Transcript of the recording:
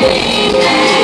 baby